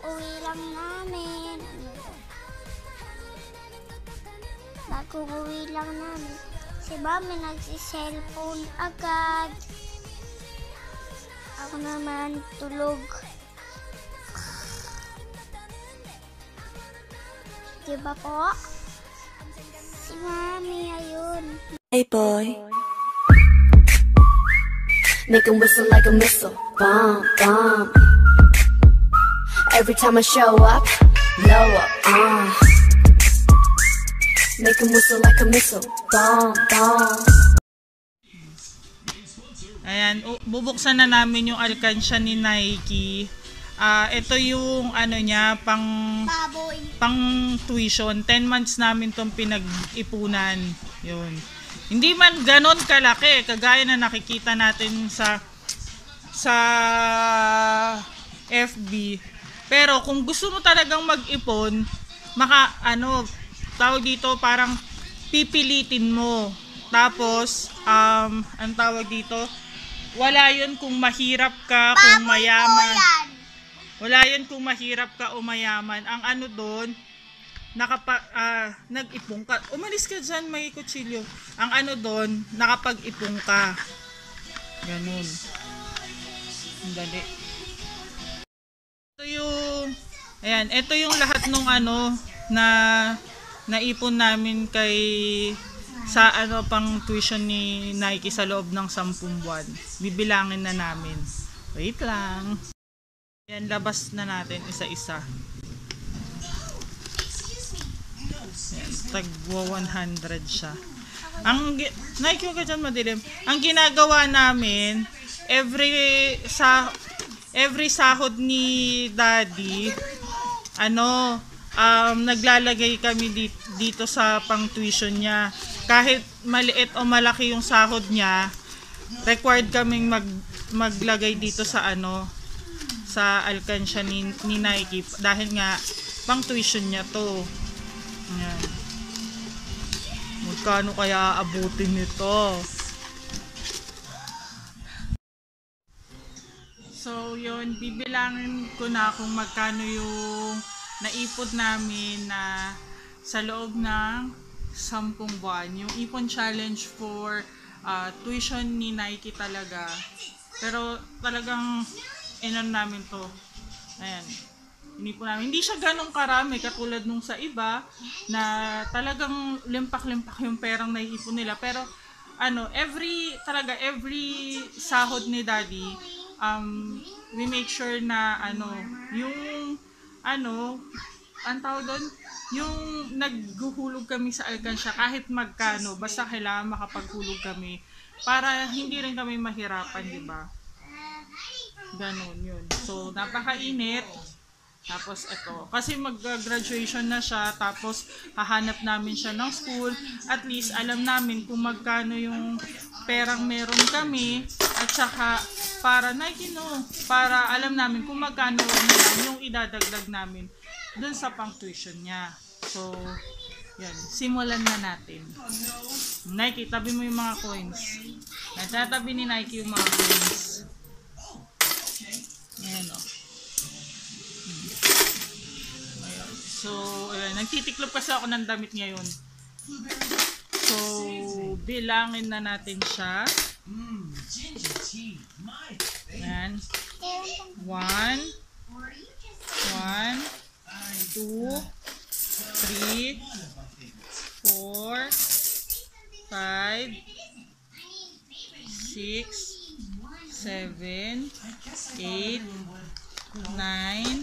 uwi lang namin. Ano to? Bagong uwi lang namin. Si Mami nagsi-cellphone agad. Ako naman tulog. Diba po? Si Mami, ayun. Hey boy. Make 'em whistle like a missile. Bomb, bomb. Every time I show up, blow up. Uh. Make 'em whistle like a missile. Bomb, bomb. Ayan, u- bubuksan na namin yung alkansya ni Nike. Ah, ito yung ano niya, pang Baboy. pang tuition. 10 months namin tong pinag-ipunan. Yun. Hindi man ganon kalaki, kagaya na nakikita natin sa sa FB. Pero kung gusto mo talagang mag-ipon, maka ano, tawag dito parang pipilitin mo. Tapos, um, ang tawag dito, wala yun kung mahirap ka, kung mayaman. Wala yan kung mahirap ka o mayaman. Ang ano doon, nakapa, ah, nag-ipong ka. Umalis ka dyan, may kutsilyo. Ang ano doon, nakapag-ipong ka. Ganun. Ang Dali. Ito yung, ayan, ito yung lahat nung ano, na, naipon namin kay, sa ano pang tuition ni Nike sa loob ng 10 buwan. Bibilangin na namin. Wait lang. Yan, labas na natin isa-isa. Yan, tagwa 100 siya. Ang, Nike, ka dyan madilim. Ang ginagawa namin, every, sa, every sahod ni daddy, ano, um, naglalagay kami dito, sa pang tuition niya. Kahit maliit o malaki yung sahod niya, required kaming mag, maglagay dito sa ano, sa alkansya ni, ni Nike dahil nga pang tuition niya to. Yan. Magkano kaya abutin nito? So, yun, bibilangin ko na kung magkano yung naipon namin na sa loob ng 10 buwan. Yung ipon challenge for uh, tuition ni Nike talaga. Pero talagang inon namin to. Ayan. Inipon namin. Hindi siya ganong karami katulad nung sa iba na talagang limpak-limpak yung perang naiipon nila. Pero ano, every talaga every sahod ni Daddy um we make sure na ano, yung ano, ang tawag doon, yung naghuhulog kami sa alkansya kahit magkano, basta kailangan makapaghulog kami para hindi rin kami mahirapan, di ba? Ganon yun. So, napakainit. Tapos ito, kasi mag-graduation na siya, tapos hahanap namin siya ng school, at least alam namin kung magkano yung perang meron kami, at saka para na no, para alam namin kung magkano yung idadagdag namin dun sa pang tuition niya. So, yan, simulan na natin. Nike, tabi mo yung mga coins. Natatabi ni Nike yung mga coins. Ayan o. Ayan. So, ayan. Nagtitiklop kasi ako ng damit ngayon. So, bilangin na natin siya. Ayan. One. One. Two. Three. Four. Five. Six. Seven. Eight. Nine.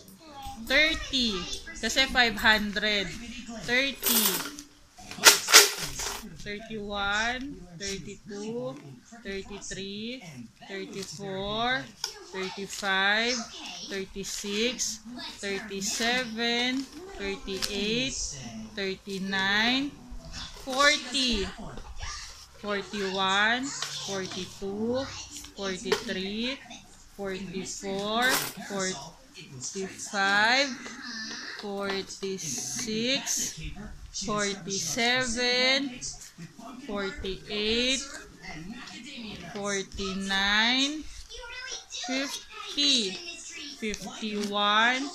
30. Kasi 500. 30. 31, 32, 33, 34, 35, 36, 37, 38, 39, 40, 41, 42, 43, 44, 45, 46, 47, 48, 49, 50, 51,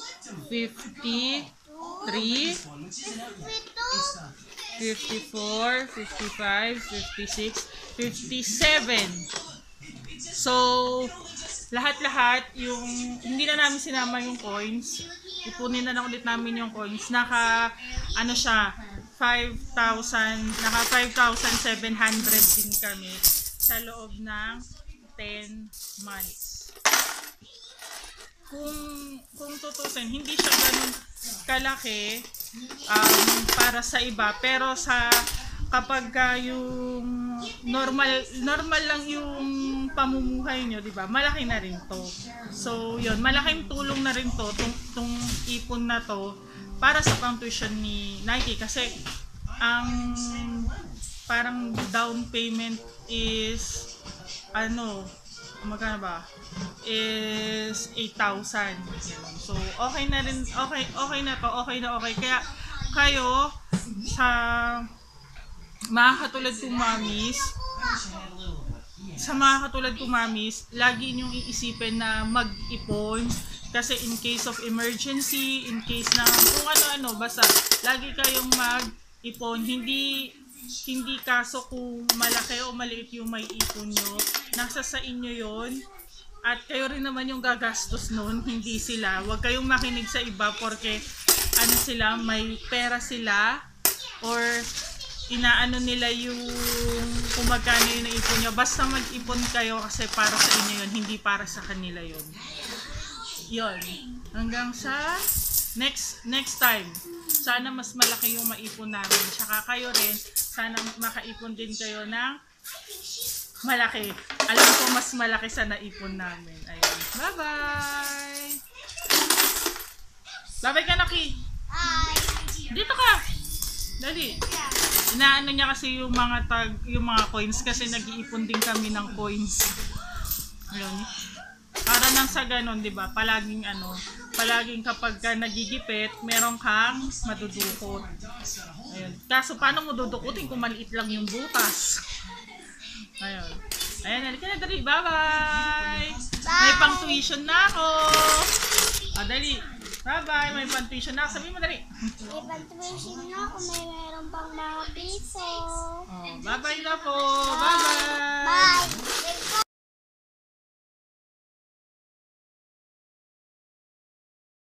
53, 54, 55, 56, 57. So, lahat-lahat, yung, hindi na namin sinama yung coins. Ipunin na lang ulit namin yung coins. Naka, ano siya, 5,000, naka 5,700 din kami sa loob ng 10 months. Kung, kung tutusin, hindi siya ganun kalaki um, para sa iba. Pero sa kapag ka yung normal normal lang yung pamumuhay nyo, 'di ba? Malaki na rin 'to. So, 'yun, malaking tulong na rin 'to tong, tong ipon na 'to para sa pang tuition ni Nike kasi ang parang down payment is ano, magkano ba? Is 8,000. Ganun. So, okay na rin, okay, okay na to, okay na okay. Kaya, kayo, sa mga katulad kong mamis, sa mga katulad kong mamis, lagi niyong iisipin na mag-ipon kasi in case of emergency, in case na kung ano-ano, basta lagi kayong mag-ipon. Hindi hindi kaso kung malaki o maliit yung may ipon nyo. Nasa sa inyo yon at kayo rin naman yung gagastos nun, hindi sila. Huwag kayong makinig sa iba porque ano sila, may pera sila or inaano nila yung kung magkano yung naipon nyo. Basta mag-ipon kayo kasi para sa inyo yun, hindi para sa kanila yun. Yun. Hanggang sa next next time. Sana mas malaki yung maipon namin. Tsaka kayo rin, sana makaipon din kayo ng malaki. Alam ko mas malaki sa naipon namin. Ayun. Bye-bye! Bye-bye ka, Naki! Dito ka! Dali! Inaano niya kasi yung mga tag, yung mga coins kasi nag-iipon din kami ng coins. Ayun. Para nang sa ganon, 'di ba? Palaging ano, palaging kapag ka nagigipit, meron kang madudukot. Ayun. Kaso paano mo dudukutin kung maliit lang yung butas? Ayun. Ayan, halika na dali. Bye-bye! May pang tuition na ako! Ah, dali. Bye-bye. May pantuition na. Sabi mo dali. May pantuition na kung may meron pang mga piso. Oh, bye-bye na po. Bye-bye. Bye. -bye. bye. bye.